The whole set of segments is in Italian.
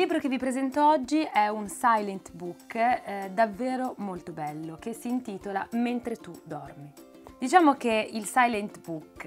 libro che vi presento oggi è un silent book eh, davvero molto bello che si intitola Mentre tu dormi. Diciamo che il silent book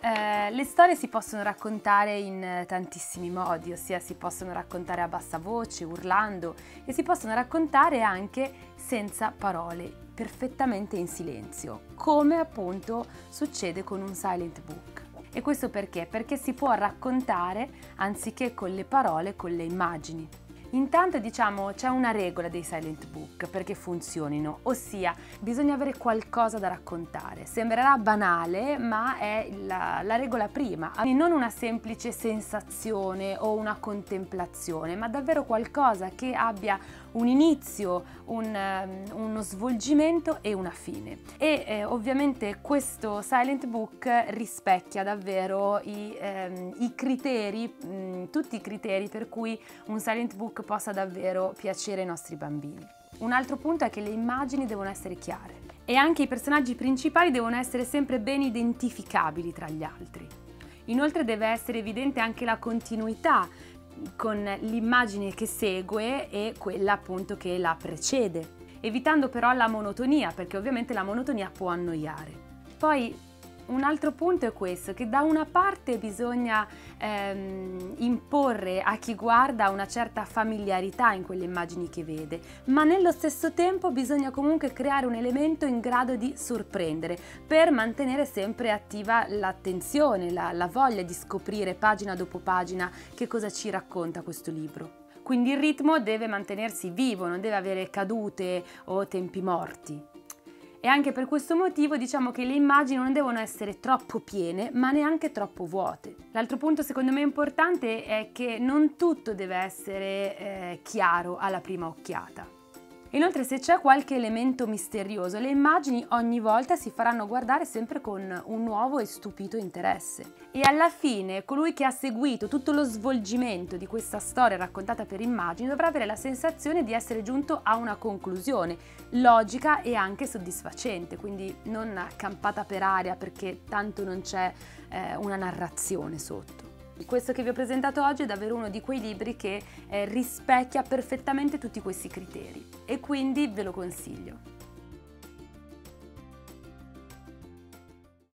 eh, le storie si possono raccontare in tantissimi modi, ossia si possono raccontare a bassa voce, urlando e si possono raccontare anche senza parole, perfettamente in silenzio, come appunto succede con un silent book. E questo perché? Perché si può raccontare anziché con le parole, con le immagini. Intanto diciamo c'è una regola dei silent book perché funzionino, ossia bisogna avere qualcosa da raccontare. Sembrerà banale, ma è la, la regola prima. Non una semplice sensazione o una contemplazione, ma davvero qualcosa che abbia un inizio, un, um, uno svolgimento e una fine. E eh, ovviamente questo silent book rispecchia davvero i, ehm, i criteri, mh, mm, tutti i criteri per cui un silent book possa davvero piacere ai nostri bambini. Un altro punto è che le immagini devono essere chiare e anche i personaggi principali devono essere sempre ben identificabili tra gli altri. Inoltre deve essere evidente anche la continuità con l'immagine che segue e quella appunto che la precede, evitando però la monotonia perché ovviamente la monotonia può annoiare. Poi un altro punto è questo, che da una parte bisogna ehm, imporre a chi guarda una certa familiarità in quelle immagini che vede, ma nello stesso tempo bisogna comunque creare un elemento in grado di sorprendere per mantenere sempre attiva l'attenzione, la, la voglia di scoprire pagina dopo pagina che cosa ci racconta questo libro. Quindi il ritmo deve mantenersi vivo, non deve avere cadute o tempi morti. E anche per questo motivo diciamo che le immagini non devono essere troppo piene ma neanche troppo vuote. L'altro punto secondo me importante è che non tutto deve essere eh, chiaro alla prima occhiata. Inoltre se c'è qualche elemento misterioso, le immagini ogni volta si faranno guardare sempre con un nuovo e stupito interesse. E alla fine colui che ha seguito tutto lo svolgimento di questa storia raccontata per immagini dovrà avere la sensazione di essere giunto a una conclusione logica e anche soddisfacente, quindi non campata per aria perché tanto non c'è eh, una narrazione sotto. Questo che vi ho presentato oggi è davvero uno di quei libri che eh, rispecchia perfettamente tutti questi criteri e quindi ve lo consiglio.